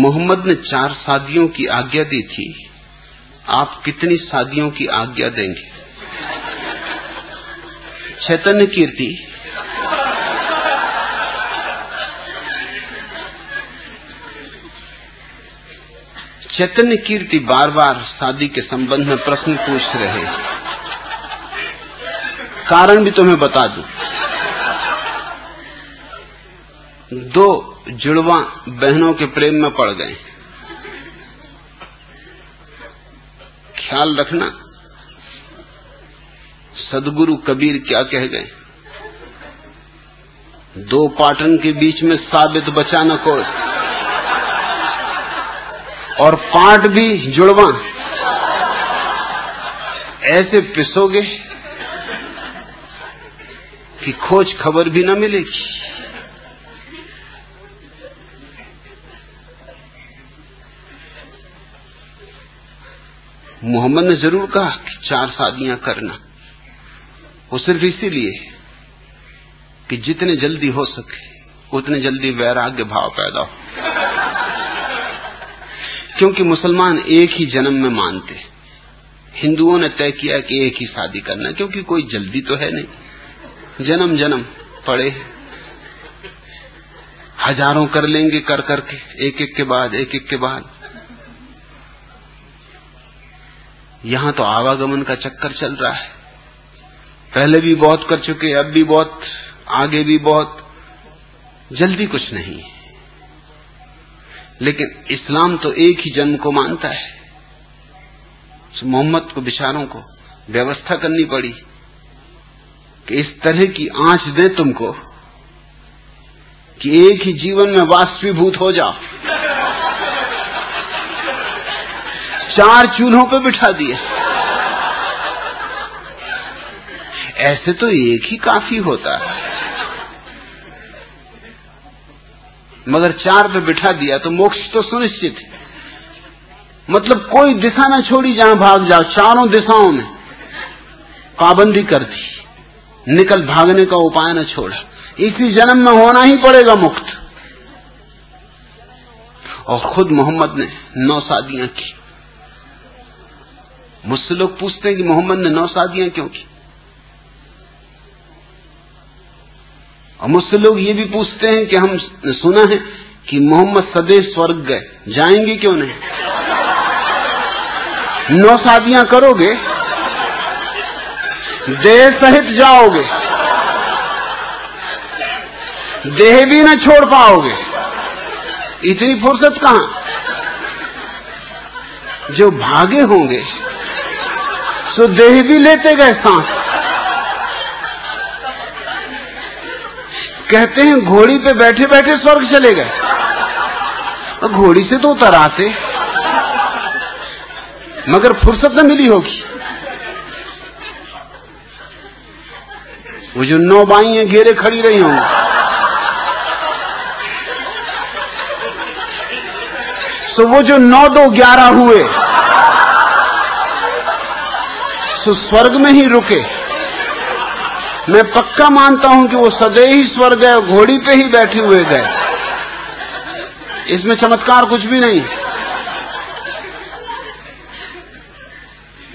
मोहम्मद ने चार शादियों की आज्ञा दी थी। आप कितनी शादियों की आज्ञा देंगे? चैतन्य कीर्ति। चैतन्य कीर्ति बार बार शादी के संबंध में प्रश्न पूछ रहे कारण भी तुम्हें बता दू। दो जुड़वा बहनों के प्रेम में पड़ गए। ख्याल रखना। सदगुरु कबीर क्या कह गए? दो पाटन के बीच में साबित बचा न कोई। और पाट भी जुड़वा। ऐसे पिसोगे कि खोज खबर भी न मिलेगी। मोहम्मद ने ज़रूर कहा कि चार शादियाँ करना। वो सिर्फ़ इसीलिए कि जितने जल्दी हो सके, उतने जल्दी वैराग्य भाव पैदा हो। क्योंकि मुसलमान एक ही जन्म में मानते हिंदुओं ने तय किया कि एक ही शादी करना क्योंकि कोई जल्दी तो है नहीं। जन्म जन्म पड़े हज़ारों कर लेंगे कर करके एक एक के बाद एक एक के बाद। यहाँ तो आवागमन का चक्कर चल रहा है। पहले भी बहुत कर चुके, अब भी बहुत, आगे भी बहुत, जल्दी कुछ नहीं लेकिन इस्लाम तो एक ही जन्म को मानता है। मोहम्मद को, बिचारों को व्यवस्था करनी पड़ी कि इस तरह की आँच दे तुमको कि एक ही जीवन में वास्तवीभूत हो जाओ। चार चूल्हों पे बिठा दिए। ऐसे तो एक ही काफ़ी होता है। मगर चार पे बिठा दिया तो मोक्ष तो सुनिश्चित है। मतलब कोई दिशा ना छोड़ी जहाँ भाग जाओ, चारों दिशाओं में पाबंदी कर दी। निकल भागने का उपाय न छोड़ा। इसी जन्म में होना ही पड़ेगा मुक्त। और खुद मोहम्मद ने नौ शादियाँ की। मुझसे लोग पूछते हैं कि मोहम्मद ने नौ शादियाँ क्यों की? और मुझसे लोग ये भी पूछते हैं कि हम सुना है कि मोहम्मद सदैव स्वर्ग गए। जाएँगे क्यों नहीं? नौ शादियाँ करोगे? देह सहित जाओगे? देह भी न छोड़ पाओगे? इतनी फुर्सत कहाँ? जो भागे होंगे तो देह भी लेते गए सांस। कहते हैं, घोड़ी पे बैठे बैठे स्वर्ग चले गए। घोड़ी से तो उतर आते। मगर फुर्सत न मिली होगी। वो जो नौ बाइयाँ घेरे खड़ी रही होंगी। तो वो जो नौ दो ग्यारह हुए तो स्वर्ग में ही रुके। मैं पक्का मानता हूँ कि वो सदैव ही स्वर्ग गए घोड़ी पे ही बैठे हुए गए। इसमें चमत्कार कुछ भी नहीं।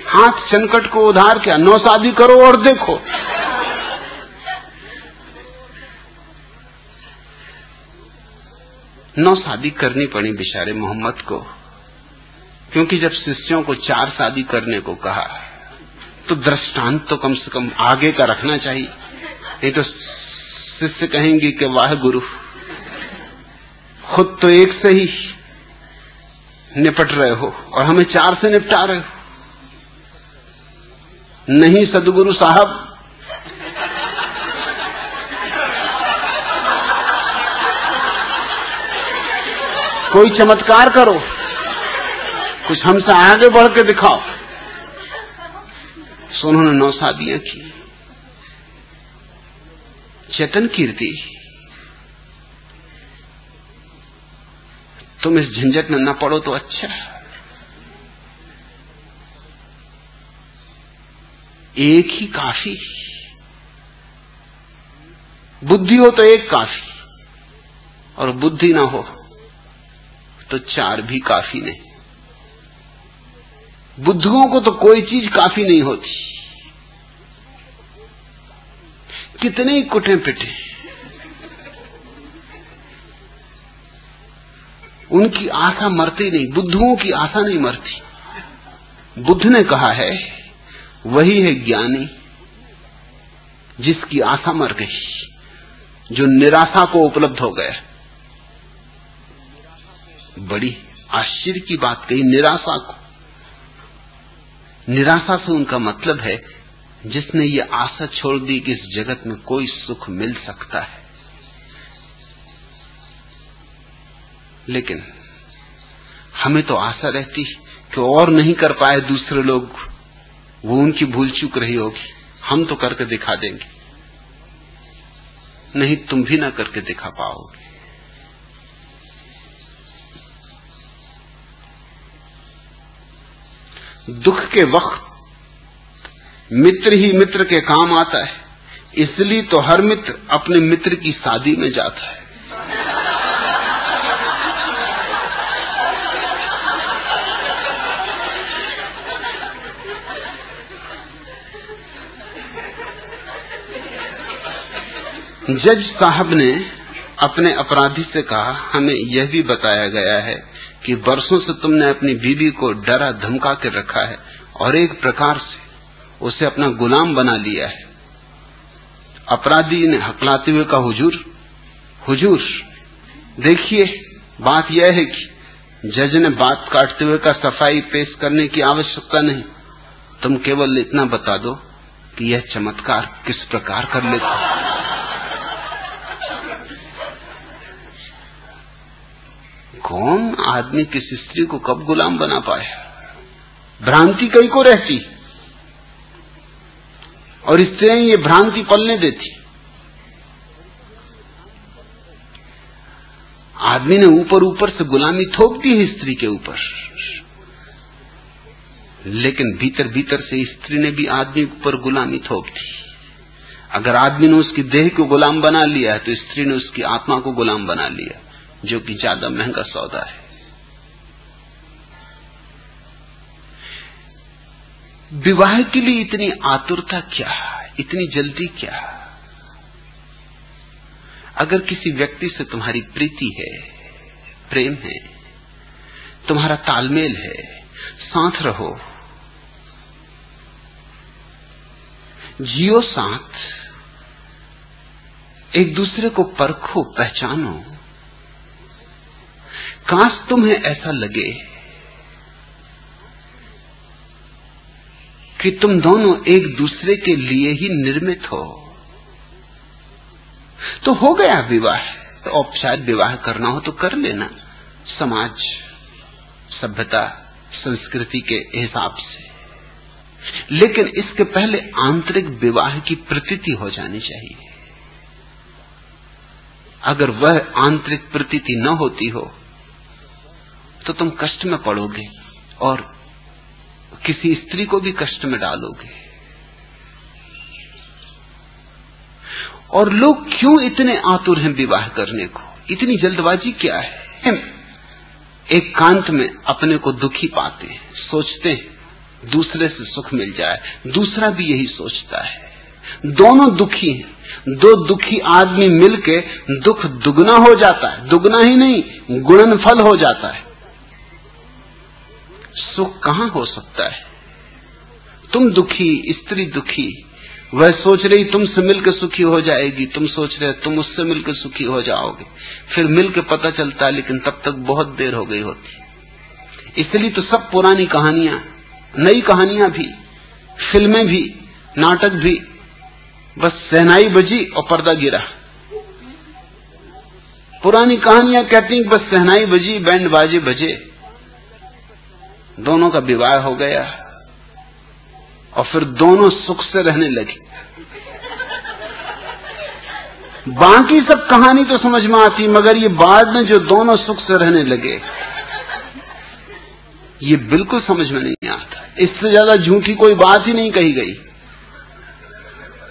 हाथ चनकट को उधार किया, नौ शादी करो और देखो। नौ शादी करनी पड़ी बिचारे मोहम्मद को, क्योंकि जब शिष्यों को चार शादी करने को कहा तो दृष्टांत तो कम से कम आगे का रखना चाहिए। नहीं तो शिष्य कहेंगे कि वाह गुरु, खुद तो एक से ही निपट रहे हो और हमें चार से निपटा रहे हो। नहीं सदगुरु साहब। कोई चमत्कार करो, कुछ हमसे आगे बढ़ के दिखाओ। सो उन्होंने नौ शादियाँ की। चेतन कीर्ति, तुम इस झंझट में न पड़ो तो अच्छा एक ही काफ़ी, बुद्धि हो तो एक काफ़ी, और बुद्धि ना हो तो चार भी काफ़ी नहीं। बुद्धुओं को तो कोई चीज़ काफ़ी नहीं होती। कितने ही कुटे पिटे। उनकी आशा मरती नहीं बुद्धुओं की आशा नहीं मरती। बुद्ध ने कहा है, वही है ज्ञानी जिसकी आशा मर गई, जो निराशा को उपलब्ध हो गया। बड़ी आश्चर्य की बात कही, निराशा को। निराशा से उनका मतलब है जिसने ये आशा छोड़ दी कि इस जगत में कोई सुख मिल सकता है। लेकिन हमें तो आशा रहती कि और नहीं कर पाए दूसरे लोग। वो उनकी भूल चूक रही होगी। हम तो करके दिखा देंगे। नहीं, तुम भी ना करके दिखा पाओगे। दुख के वक्त मित्र ही मित्र के काम आता है। इसलिए तो हर मित्र अपने मित्र की शादी में जाता है। जज साहब ने अपने अपराधी से कहा, हमें यह भी बताया गया है कि वर्षों से तुमने अपनी बीबी को डरा धमका कर रखा है और एक प्रकार उसे अपना गुलाम बना लिया है। अपराधी ने हकलाते हुए कहा, हुजूर हुजूर, देखिए, बात यह है कि जज ने बात काटते हुए का सफ़ाई पेश करने की आवश्यकता नहीं। तुम केवल इतना बता दो कि यह चमत्कार किस प्रकार कर लेते कौन आदमी किस स्त्री को कब गुलाम बना पाया भ्रांति कई को रहती? और स्त्रियाँ ये भ्रांति पलने देती। आदमी ने ऊपर ऊपर से गुलामी थोप दी है स्त्री के ऊपर। लेकिन भीतर भीतर से स्त्री ने भी आदमी ऊपर गुलामी थोप दी अगर आदमी ने उसकी देह को गुलाम बना लिया है तो स्त्री ने उसकी आत्मा को गुलाम बना लिया, जो कि ज़्यादा महँगा सौदा है। विवाह के लिए इतनी आतुरता क्या इतनी जल्दी क्या अगर किसी व्यक्ति से तुम्हारी प्रीति है, प्रेम है, तुम्हारा तालमेल है, साथ रहो। जियो साथ, एक दूसरे को परखो, पहचानो। काश तुम्हें ऐसा लगे कि तुम दोनों एक दूसरे के लिए ही निर्मित हो। तो हो गया विवाह। तो औपचारिक विवाह करना हो तो कर लेना। समाज, सभ्यता, संस्कृति के हिसाब से। लेकिन इसके पहले आंतरिक विवाह की प्रतीति हो जानी चाहिए। अगर वह आंतरिक प्रतीति न होती हो तो तुम कष्ट में पड़ोगे और किसी स्त्री को भी कष्ट में डालोगे? और लोग क्यों इतने आतुर हैं विवाह करने को? इतनी जल्दबाजी क्या है? एक कांत में अपने को दुखी पाते हैं, सोचते हैं, दूसरे से सुख मिल जाए। दूसरा भी यही सोचता है। दोनों दुखी हैं। दो दुखी आदमी मिलके दुख दुगना हो जाता है। दुगना ही नहीं गुणन फल हो जाता है। सुख कहाँ हो सकता है? तुम दुखी, स्त्री दुखी, वह सोच रही तुमसे मिलकर सुखी हो जाएगी, तुम सोच रहे तुम उससे मिलकर सुखी हो जाओगे। फिर मिलकर पता चलता है लेकिन तब तक बहुत देर हो गई होती। इसलिए तो सब पुरानी कहानियाँ, नई कहानियाँ भी, फ़िल्में भी, नाटक भी, बस सहनाई बजी और पर्दा गिरा। पुरानी कहानियाँ कहती बस सहनाई बजी, बैंड बाजे बजे। दोनों का विवाह हो गया और फिर दोनों सुख से रहने लगे। बाकी सब कहानी तो समझ में आती, मगर ये बाद में जो दोनों सुख से रहने लगे, ये बिल्कुल समझ में नहीं आता। इससे ज़्यादा झूठी कोई बात ही नहीं कही गई।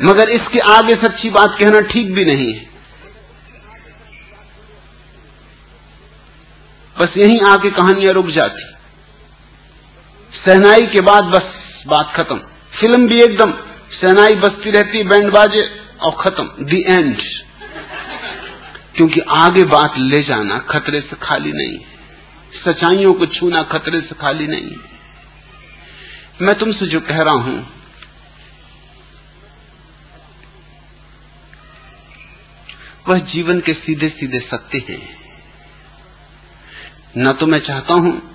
मगर इसके आगे सच्ची बात कहना ठीक भी नहीं है। बस यहीं आके कहानियाँ रुक जाती। सहनाई के बाद बस बात खत्म। फ़िल्म भी एकदम सहनाई बसती रहती, बैंड बाजे, और खत्म। दी एंड क्योंकि आगे बात ले जाना खतरे से खाली नहीं। सच्चाइयों को छूना खतरे से खाली नहीं। मैं तुमसे जो कह रहा हूँ, वह जीवन के सीधे सीधे सत्य हैं। न तो मैं चाहता हूँ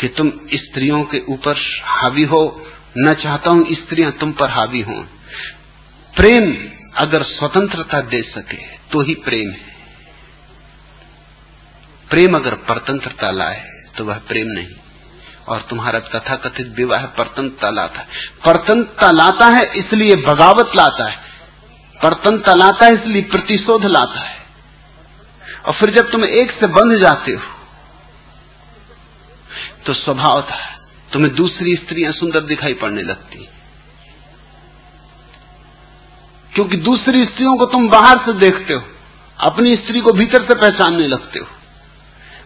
कि तुम स्त्रियों के ऊपर हावी हो, न चाहता हूँ स्त्रियाँ तुम पर हावी हो। प्रेम अगर स्वतंत्रता दे सके तो ही प्रेम है। प्रेम अगर परतंत्रता लाए तो वह प्रेम नहीं। और तुम्हारा तथाकथित विवाह परतंत्रता लाता है। परतंत्रता लाता है, इसलिए बगावत लाता है। परतंत्रता लाता है, इसलिए प्रतिशोध लाता है। और फिर जब तुम एक से बंध जाते हो तो स्वभाव था। तुम्हें दूसरी स्त्रियाँ सुंदर दिखाई पड़ने लगती। क्योंकि दूसरी स्त्रियों को तुम बाहर से देखते हो, अपनी स्त्री को भीतर से पहचानने लगते हो।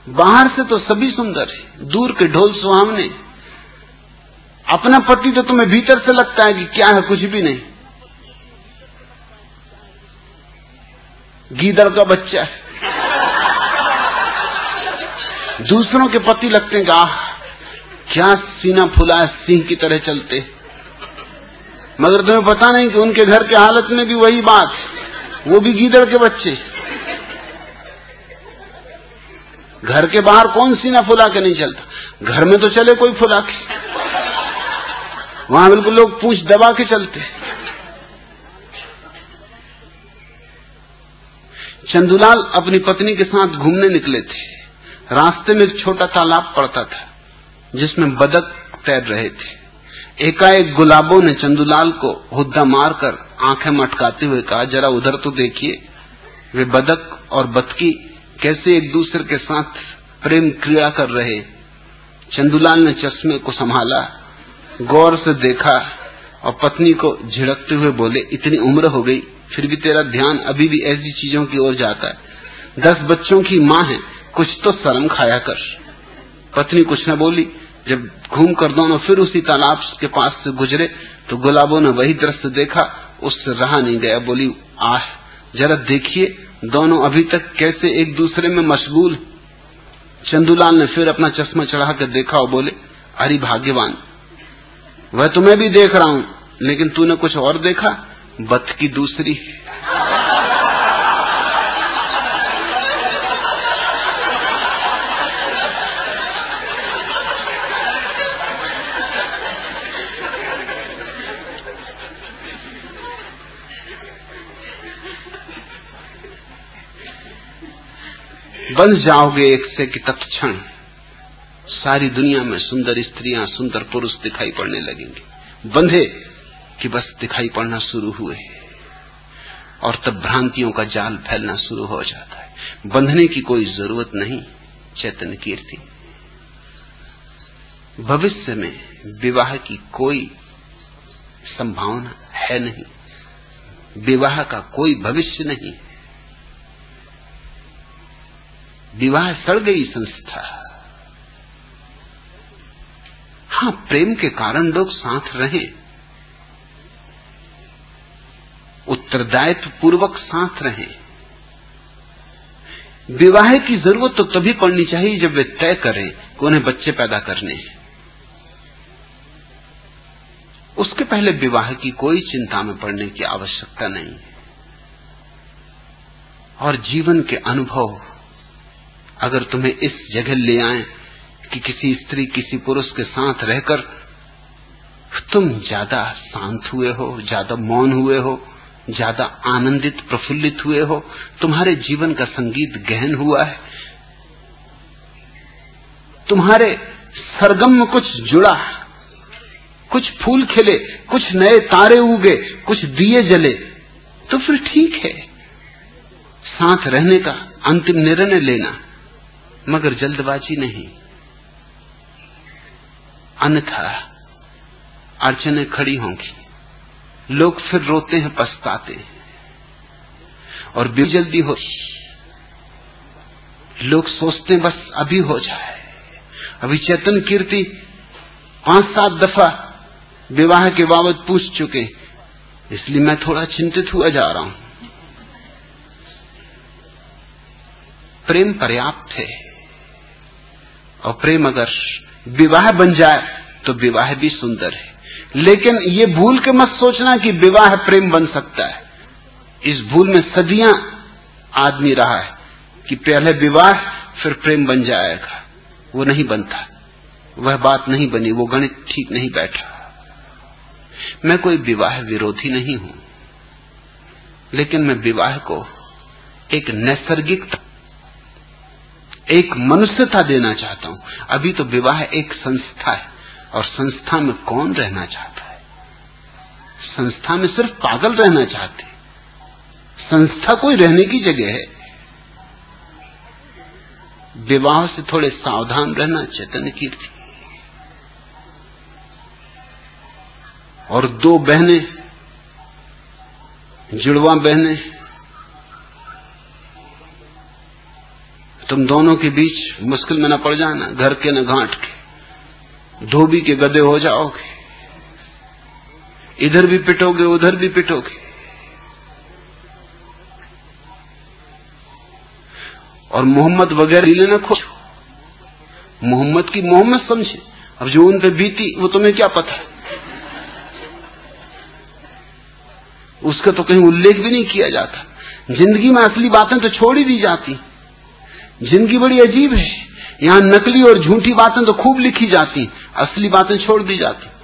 बाहर से तो सभी सुंदर है, दूर के ढोल सुहावने। अपना पति तो तुम्हें भीतर से लगता है कि क्या है, कुछ भी नहीं। गीदड़ का बच्चा है। दूसरों के पति लगते हैं आह क्या सीना फुला सिंह की तरह चलते मगर तुम्हें पता नहीं कि उनके घर के हालत में भी वही बात वो भी गीदड़ के बच्चे। घर के बाहर कौन सीना फुला के नहीं चलता? घर में तो चले कोई फुला के। वहाँ बिल्कुल लोग पूछ दबा के चलते चंदुलाल अपनी पत्नी के साथ घूमने निकले थे। रास्ते में एक छोटा तालाब पड़ता था। जिसमें बदक तैर रहे थे। एकाएक गुलाबों ने चंदुलाल को हुद्दा मारकर आँखें मटकाते हुए कहा, जरा उधर तो देखिए, वे बदक और बतकी कैसे एक दूसरे के साथ प्रेम क्रिया कर रहे। चंदुलाल ने चश्मे को संभाला, गौर से देखा और पत्नी को झिड़कते हुए बोले, इतनी उम्र हो गई, फिर भी तेरा ध्यान अभी भी ऐसी चीज़ों की ओर जाता है। दस बच्चों की माँ है, कुछ तो शर्म खाया कर। पत्नी कुछ न बोली। जब घूम कर दोनों फिर उसी तालाब के पास से गुजरे तो गुलाबों ने वही दृश्य देखा। उससे रहा नहीं गया बोली, आह, जरा देखिए, दोनों अभी तक कैसे एक दूसरे में मशगूल चंदूलाल ने फिर अपना चश्मा चढ़ा कर देखा और बोले, अरे भाग्यवान, वह तुम्हें भी देख रहा हूँ, लेकिन तूने कुछ और देखा? बत की दूसरी। बन जाओगे एक से कि तत्क्षण सारी दुनिया में सुंदर स्त्रियाँ, सुंदर पुरुष दिखाई पड़ने लगेंगे। बंधे कि बस दिखाई पड़ना शुरू हुए। और तब भ्रांतियों का जाल फैलना शुरू हो जाता है। बंधने की कोई ज़रूरत नहीं चैतन्य कीर्ति। भविष्य में विवाह की कोई संभावना है नहीं। विवाह का कोई भविष्य नहीं। विवाह सड़ गई संस्था। हाँ प्रेम के कारण लोग साथ रहें। उत्तरदायित्व पूर्वक साथ रहें। विवाह की ज़रूरत तो तभी पड़नी चाहिए जब वे तय करें कि उन्हें बच्चे पैदा करने हैं। उसके पहले विवाह की कोई चिंता में पड़ने की आवश्यकता नहीं और जीवन के अनुभव अगर तुम्हें इस जगह ले आए कि किसी स्त्री, किसी पुरुष के साथ रहकर तुम ज़्यादा शांत हुए हो, ज़्यादा मौन हुए हो, ज़्यादा आनंदित, प्रफुल्लित हुए हो, तुम्हारे जीवन का संगीत गहन हुआ है, तुम्हारे सरगम में कुछ जुड़ा कुछ फूल खिले, कुछ नए तारे उगे, कुछ दिए जले तो फिर ठीक है। साथ रहने का अंतिम निर्णय लेना। मगर जल्दबाजी नहीं। अन्यथा अड़चने खड़ी होंगी। लोग फिर रोते हैं, पछताते हैं। और भी जल्दी हो लोग सोचते हैं, बस अभी हो जाए। अभी चेतन कीर्ति पाँच सात दफ़ा विवाह के बाबत पूछ चुके इसलिए मैं थोड़ा चिंतित हुआ जा रहा हूँ। प्रेम पर्याप्त है। और प्रेम अगर विवाह बन जाए तो विवाह भी सुंदर है। लेकिन ये भूल के मत सोचना कि विवाह प्रेम बन सकता है। इस भूल में सदियाँ आदमी रहा है कि पहले विवाह, फिर प्रेम बन जाएगा। वो नहीं बनता। वह बात नहीं बनी, वो गणित ठीक नहीं बैठा। मैं कोई विवाह विरोधी नहीं हूँ। लेकिन मैं विवाह को एक नैसर्गिक एक मनुष्यता देना चाहता हूँ। अभी तो विवाह एक संस्था है, और संस्था में कौन रहना चाहता है? संस्था में सिर्फ़ पागल रहना चाहते संस्था कोई रहने की जगह है। विवाह से थोड़े सावधान रहना चेतन कीर्ति और दो बहनें, जुड़वा बहनें तुम दोनों के बीच मुश्किल में न पड़ जाना, घर के न घाट के। धोबी के गधे हो जाओगे। इधर भी पिटोगे, उधर भी पिटोगे। और मोहम्मद वगैरह लीले न खोजो मोहम्मद की मोहम्मद समझे। अब जो उन पे बीती, वो तुम्हें क्या पता? उसका तो कहीं उल्लेख भी नहीं किया जाता। ज़िंदगी में असली बातें तो छोड़ ही दी जाती। ज़िंदगी बड़ी अजीब है। यहाँ नकली और झूठी बातें तो खूब लिखी जाती, असली बातें छोड़ दी जाती।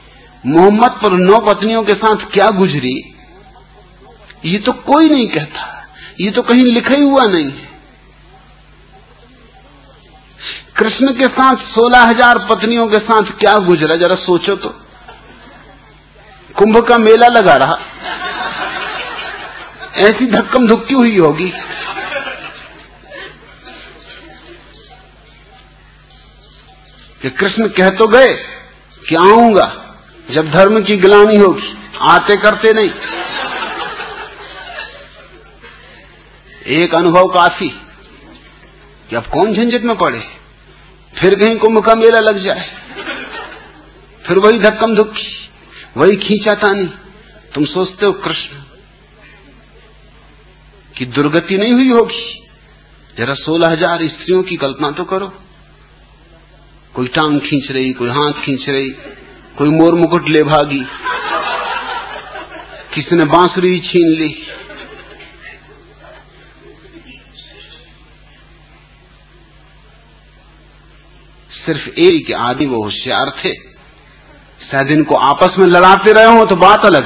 मोहम्मद पर नौ पत्नियों के साथ क्या गुजरी? ये तो कोई नहीं कहता। ये तो कहीं लिखा ही हुआ नहीं है। कृष्ण के साथ सोलह हज़ार पत्नियों के साथ क्या गुजरा? जरा सोचो तो। कुंभ का मेला लगा रहा। ऐसी धक्कम धुक्की हुई होगी। कि कृष्ण कह तो गए कि आऊँगा, जब धर्म की गिलानी होगी, आते करते नहीं। एक अनुभव काफ़ी, कि अब कौन झंझट में पड़े? फिर कहीं कुंभ का मेला लग जाए, फिर वही धक्कम धुक्की, वही खींचातानी तुम सोचते हो कृष्ण, की दुर्गति नहीं हुई होगी? जरा सोलह हज़ार स्त्रियों की कल्पना तो करो। कोई टांग खींच रही, कोई हाथ खींच रही, कोई मोर मुकुट ले भागी। किसी ने बांसुरी छीन ली? सिर्फ़ एक के आदि वो होशियार थे। शायद इनको आपस में लड़ाते रहे हो तो बात अलग।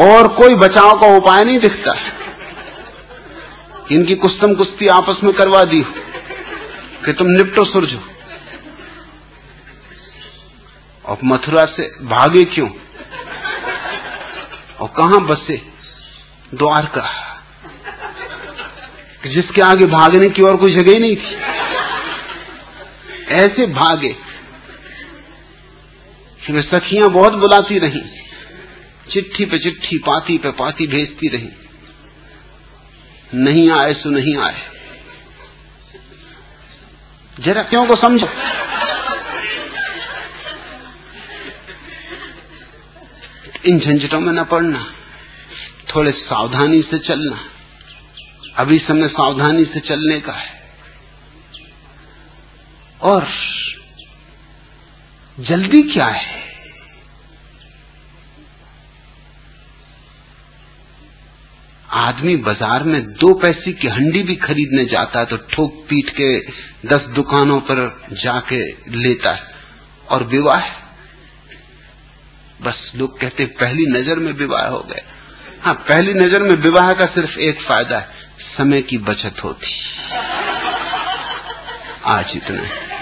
और कोई बचाव का उपाय नहीं दिखता। इनकी कुस्तम कुश्ती आपस में करवा दी कि तुम निपटो सुरझो और मथुरा से भागे क्यों? और कहा बसे? द्वारका जिसके आगे भागने की और कोई जगह ही नहीं थी। ऐसे भागे वे सखियाँ बहुत बुलाती रही, चिट्ठी पे चिट्ठी, पाती पे पाती भेजती रही। नहीं आए सो नहीं आए। जरा क्यों को समझो? इन झंझटों में न पड़ना, थोड़े सावधानी से चलना। अभी समय सावधानी से चलने का है। और जल्दी क्या है? आदमी बाज़ार में दो पैसे की हंडी भी खरीदने जाता है तो ठोक पीट के दस दुकानों पर जाके लेता है। और विवाह? बस लोग कहते पहली नज़र में विवाह हो गए हाँ पहली नज़र में विवाह का सिर्फ़ एक फ़ायदा है, समय की बचत होती। आज इतना है।